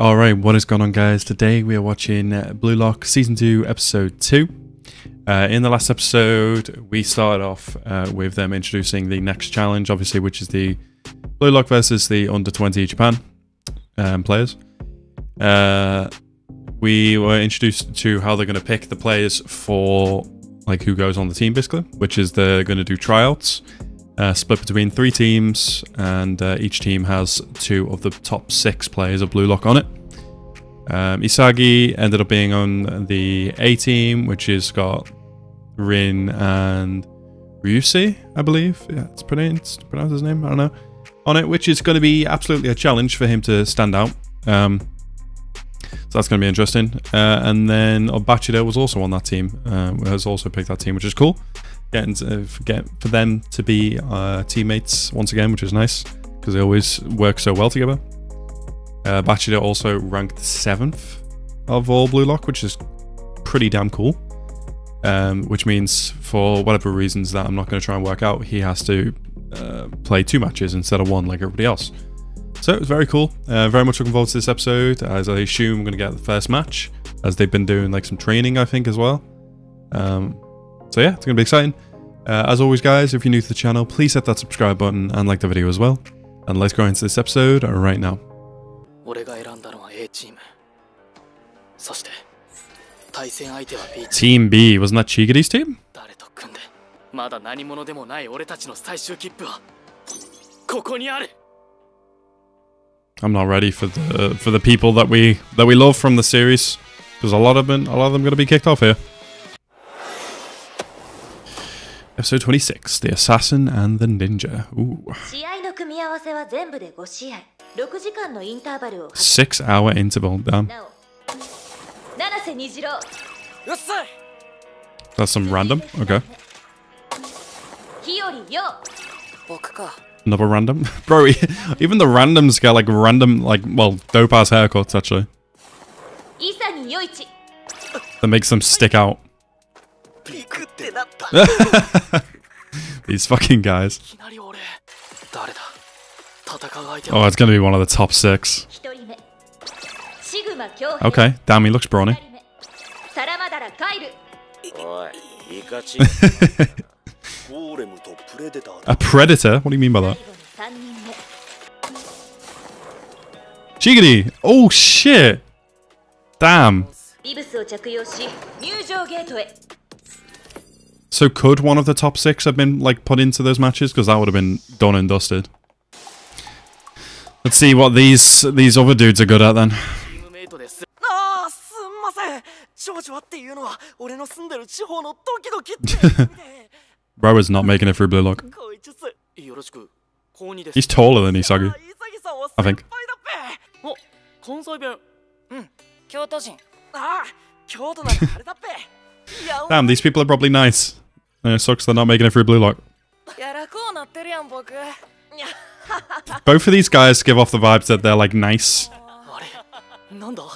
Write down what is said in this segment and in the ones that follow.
Alright, what is going on guys? Today we are watching uh, Blue Lock Season 2 Episode 2. Uh, in the last episode, we started off uh, with them introducing the next challenge, obviously, which is the Blue Lock versus the under 20 Japan um, players. Uh, we were introduced to how they're going to pick the players for like who goes on the team, basically, which is they're going to do tryouts uh, split between three teams, and uh, each team has two of the top six players of Blue Lock on it. Um, Isagi ended up being on the A team, which has got Rin and Ryusei, I believe. Yeah, it's pronounced, pronounce his name, I don't know. On it, which is going to be absolutely a challenge for him to stand out. Um, so that's going to be interesting. Uh, and then Obachida was also on that team, uh, has also picked that team, which is cool getting get for them to be uh, teammates once again, which is nice because they always work so well together. Uh, also ranked seventh of all Blue Lock, which is pretty damn cool. Um, which means for whatever reasons that I'm not going to try and work out, he has to uh, play two matches instead of one like everybody else. So it was very cool. Uh, very much looking forward to this episode, as I assume I'm going to get the first match, as they've been doing like some training, I think, as well. Um, so yeah, it's going to be exciting. Uh, as always, guys, if you're new to the channel, please hit that subscribe button and like the video as well. And let's go into this episode right now. 俺が選んだのは A チームそして対戦相手は B チーム Team B, wasn't that Chigiri's team? 誰と組んでまだ何者でもない俺たちの最終切符はここにある I'm not ready for the for the people that we that we love from the series because a lot of them a lot of them going to be kicked off here. Episode 26 The Assassin and the Ninja. Ooh. Six hour interval, damn. That's some random? Okay. Another random? Bro, even the randoms get like random, like, well, dope ass haircuts actually. That makes them stick out. ビクってなったい These fucking guys. きなり俺誰だ戦う相手 Oh, は it's gonna be one of the top six. 一人目シグマ京平 Okay, damn, he looks brawny. 二人目サラマダラカイルおい、イカチ。ゴーレムとプレデター A predator? What do you mean by 最 that? 後に三人目 Chigiri! Oh shit! Damn. So could one of the top six have been like put into those matches? Because that would have been done and dusted. Let's see what these these other dudes are good at then. チームメイトですああすんません少女はっていうのは俺の住んでる地方のドキドキって意味で Bro is not making it through Blue Lock. こいつすよろしく高二です He's taller than Isagi. あ潔さんは I 先 think. 輩だっぺお関西弁うん京都人ああ京都なんてあれだっぺいや Damn, these people are probably nice. Uh, sucks they're not making it through Blue Lock. Both of these guys give off the vibes that they're like nice.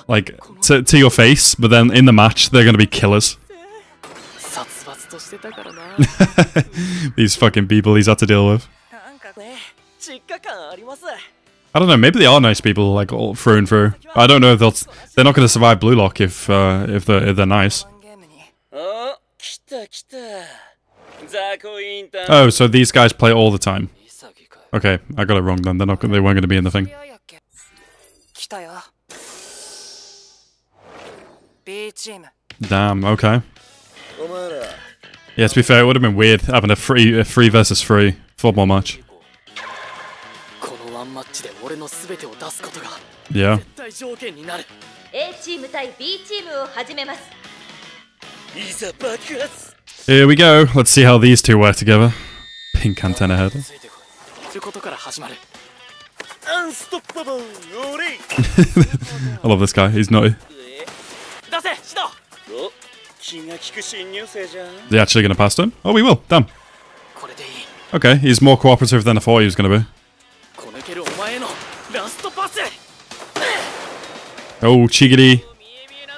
Like, to, to your face, but then in the match, they're going to be killers. these fucking people he's had to deal with. I don't know. Maybe they are nice people, like all through and through. I don't know if they'll. They're not going to survive Blue Lock if uh, if they're if they're nice. Oh, so these guys play all the time. Okay, I got it wrong then. They're not. They weren't going to be in the thing. Damn. Okay. Yeah. To be fair, it would have been weird having a free, a free versus free football match. Yeah. Here we go. Let's see how these two work together. Pink antenna head. I love this guy. He's naughty. They actually going to pass him? Oh, we will. Damn. Okay, he's more cooperative than I thought he was going to be. Oh, Chigiri.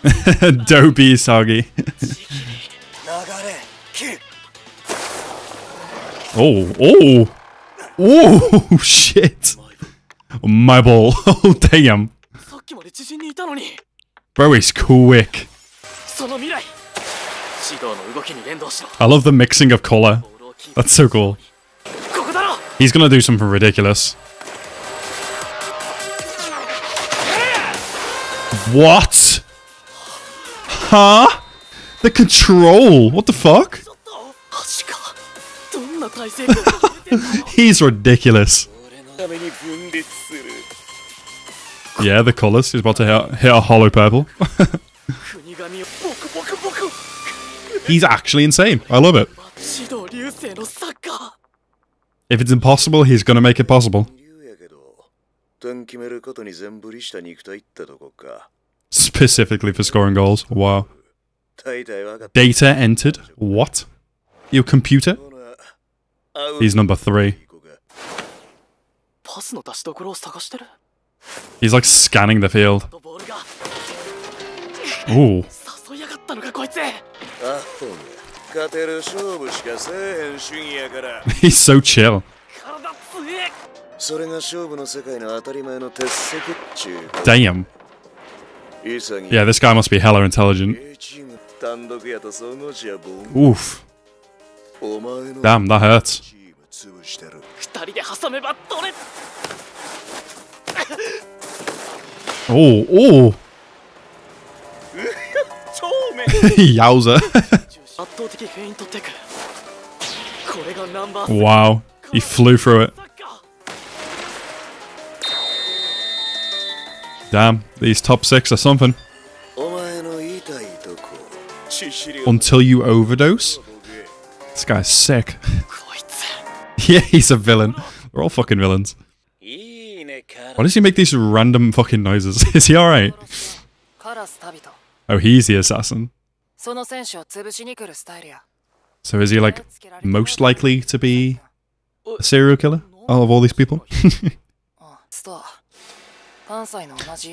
Dopey Soggy. oh, oh. Oh, shit. My ball. Oh, damn. Bro is quick. I love the mixing of color. That's so cool. He's gonna do something ridiculous. What? Huh? The control. What the fuck? He's ridiculous. Yeah, the colors. He's about to hit, hit a hollow purple. He's actually insane. I love it. If it's impossible, he's going to make it possible 竜やけど点決めることに全振りした肉体ってとこか Specifically for scoring goals. Wow. 大体わかった Data entered. What? Your computer? ほなアウ He's number three. 行こうかパスの出しどころを探してる He's like scanning the field. とボールが Ooh. 誘いやがったのかこいつアホが勝てる勝負しかせえへん主義やから He's so chill. 体強えそれが勝負の世界の当たり前の鉄則っちゅう Damn. Yeah, this guy must be hella intelligent. Oof. Damn, that hurts. Oh, oh! Yowza. wow, he flew through it. Damn, these top six are something. Until you overdose? This guy's sick. yeah, he's a villain. They're all fucking villains. Why does he make these random fucking noises? Is he alright? Oh, he's the assassin. So is he like most likely to be a serial killer out of all these people?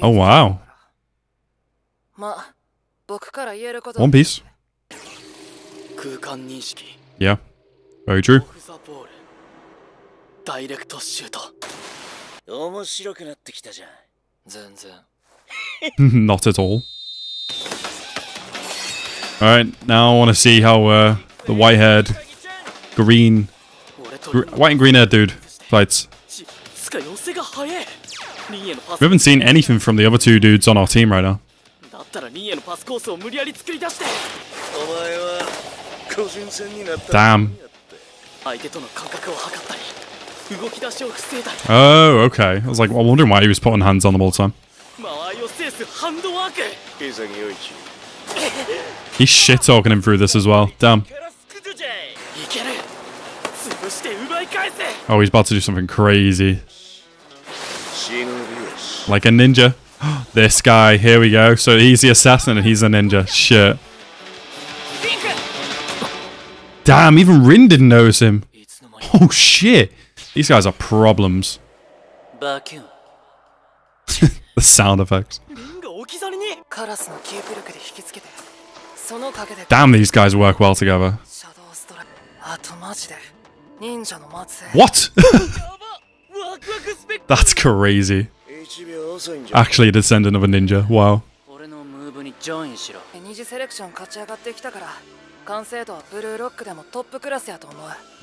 Oh wow. One Piece. Yeah. Very true. Not at all. Alright, now I want to see how uh, the white-haired, green, gr white and green-haired dude fights. We haven't seen anything from the other two dudes on our team right now. Damn. Oh, okay. I was like, well, I'm wondering why he was putting hands on them all the time. He's shit talking him through this as well. Damn. Oh, he's about to do something crazy like a ninja. this guy, here we go. So he's the assassin and he's a ninja. Shit. Damn, even Rinden knows him. Oh shit. These guys are problems. the sound effects. Damn, these guys work well together. What? That's crazy. Actually a descendant of a ninja. Wow.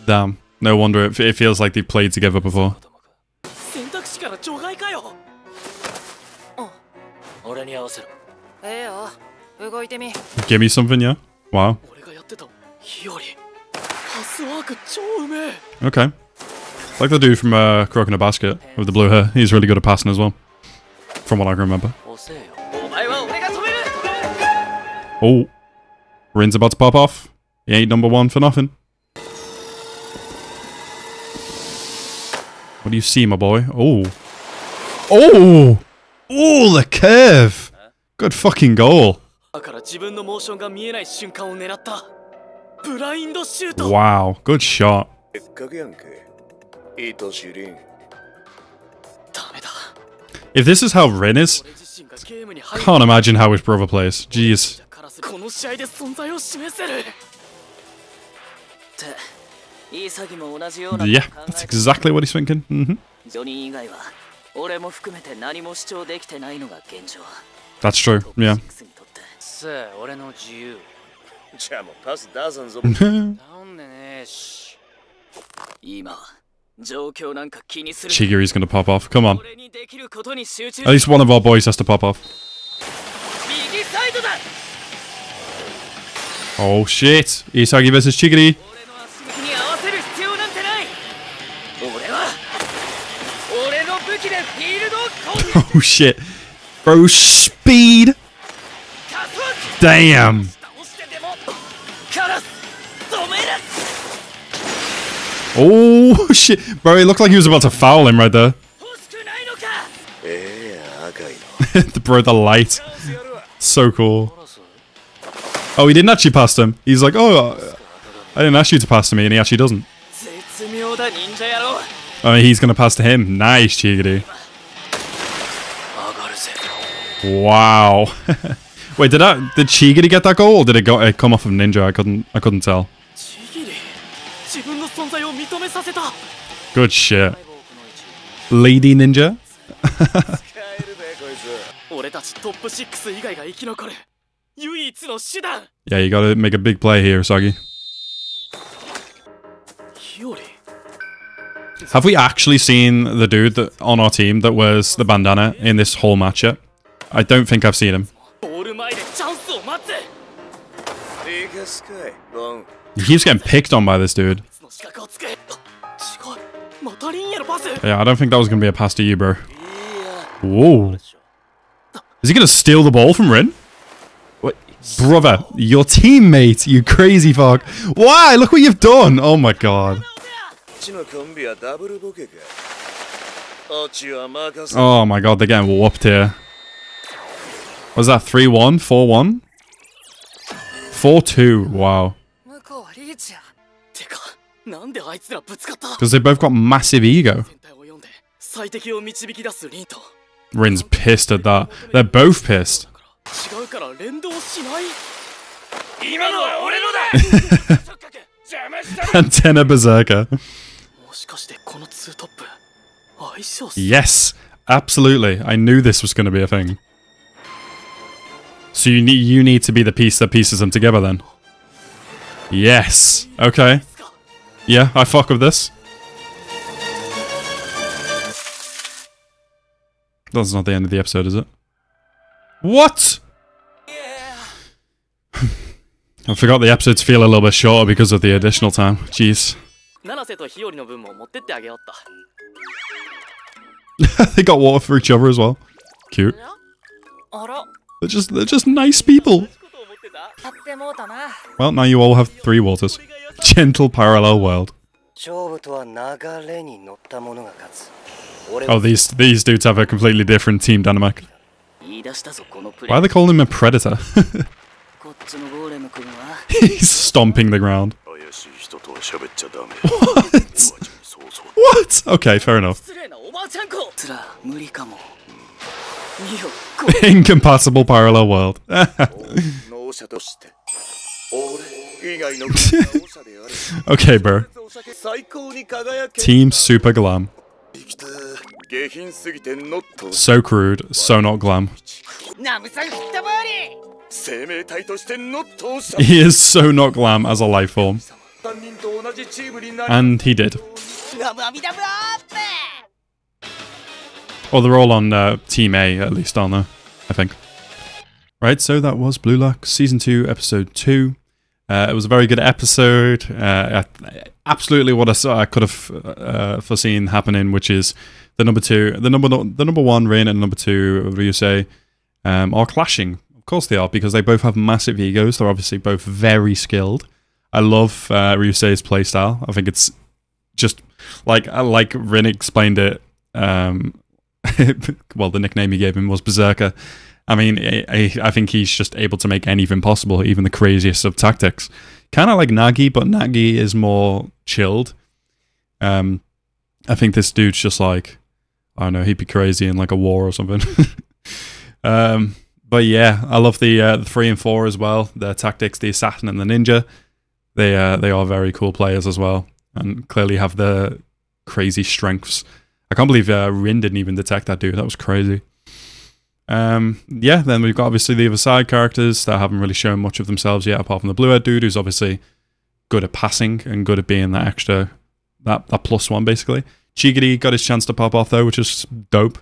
Damn, no wonder it, it feels like they've played together before. Give me something, yeah? Wow. Okay. Like the dude from uh, Kuroko no Basket with the blue hair. He's really good at passing as well. From what I can remember. Oh. Rin's about to pop off. He ain't number one for nothing. What do you see, my boy? Oh. Oh! Oh, the curve! Good fucking goal. Wow, good shot. If this is how Rin is, 俺自身がゲームに入 can't imagine how his brother plays. Jeez. からすこの試合で存在を示せるって潔も同じような Yeah, that's exactly what he's thinking. hmm ジョニー以外は 俺も含めて何も主張できてないのが現状 That's true. トップ Yeah. 6にとってさあ俺の自由じゃあもうパス出さんぞなんでねえし今状況なんか気にする Chigiri's gonna pop off. Come on. At least one of our boys has to pop off. Oh shit! Isagi versus Chigiri. oh shit. Bro, speed! Damn! Oh, shit. Bro, it looked like he was about to foul him right there. Bro, the light. So cool. Oh, he didn't actually pass him. He's like, oh, uh, I didn't ask you to pass to me, and he actually doesn't. Oh, he's going to pass to him. Nice, Chigiri. Wow. Wait, did that did Chigiri get that goal, or did it, go, it come off of Ninja? I couldn't I couldn't tell. Good shit. Lady Ninja? yeah, you gotta make a big play here, Sagi. Have we actually seen the dude that, on our team that wears the bandana in this whole match yet? I don't think I've seen him. He keeps getting picked on by this dude. Yeah, I don't think that was going to be a pass to you, bro. Whoa. Is he going to steal the ball from Rin? What? Brother, your teammate, you crazy fuck. Why? Look what you've done. Oh my god. Oh my god, they're getting whooped here. Was that 3-1? 4-1? 4-2. Wow. Because they both got massive ego. Rin's pissed at that. They're both pissed. Antenna Berserker. Yes, absolutely. I knew this was going to be a thing. So you need you need to be the piece that pieces them together then. Yes. Okay. Yeah, I fuck with this. That's not the end of the episode, is it? What? Yeah. I forgot the episodes feel a little bit shorter because of the additional time. Jeez. they got water for each other as well. Cute. They're just they're just nice people. Well, now you all have three waters. Gentle parallel world. Oh, these these dudes have a completely different team dynamic. Why are they calling him a predator? He's stomping the ground. What? What? Okay, fair enough. Incompatible parallel world. okay, bro. Team Super Glam. So crude, so not glam. He is so not glam as a life form. And he did. Oh, they're all on uh, Team A, at least, aren't they? I think. Right, so that was Blue Lock, Season 2, Episode 2. Uh, it was a very good episode. Uh, absolutely what I, saw, I could have uh, foreseen happening, which is the number two, the number the number one Rain and number two Ryusei um, are clashing. Of course they are, because they both have massive egos. They're obviously both very skilled. I love uh, Ryusei's playstyle. I think it's just like like Rin explained it. Um, well, the nickname he gave him was Berserker. I mean, I, I think he's just able to make anything possible, even the craziest of tactics. Kind of like Nagi, but Nagi is more chilled. Um, I think this dude's just like, I don't know, he'd be crazy in like a war or something. um, but yeah, I love the uh, the three and four as well. Their tactics, the assassin and the ninja. They uh, they are very cool players as well, and clearly have the crazy strengths I can't believe uh, Rin didn't even detect that dude. That was crazy. Um, yeah, then we've got obviously the other side characters that haven't really shown much of themselves yet, apart from the blue haired dude, who's obviously good at passing and good at being that extra, that, that plus one basically. Chigiri got his chance to pop off though, which is dope.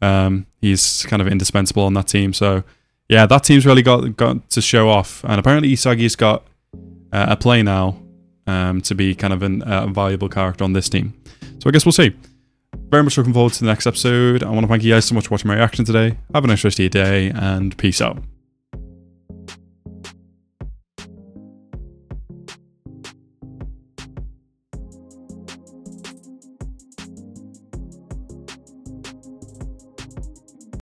Um, he's kind of indispensable on that team. So yeah, that team's really got got to show off. And apparently Isagi's got uh, a play now um, to be kind of an, uh, a valuable character on this team. So I guess we'll see. Very much looking forward to the next episode. I want to thank you guys so much for watching my reaction today. Have a nice rest of your day and peace out.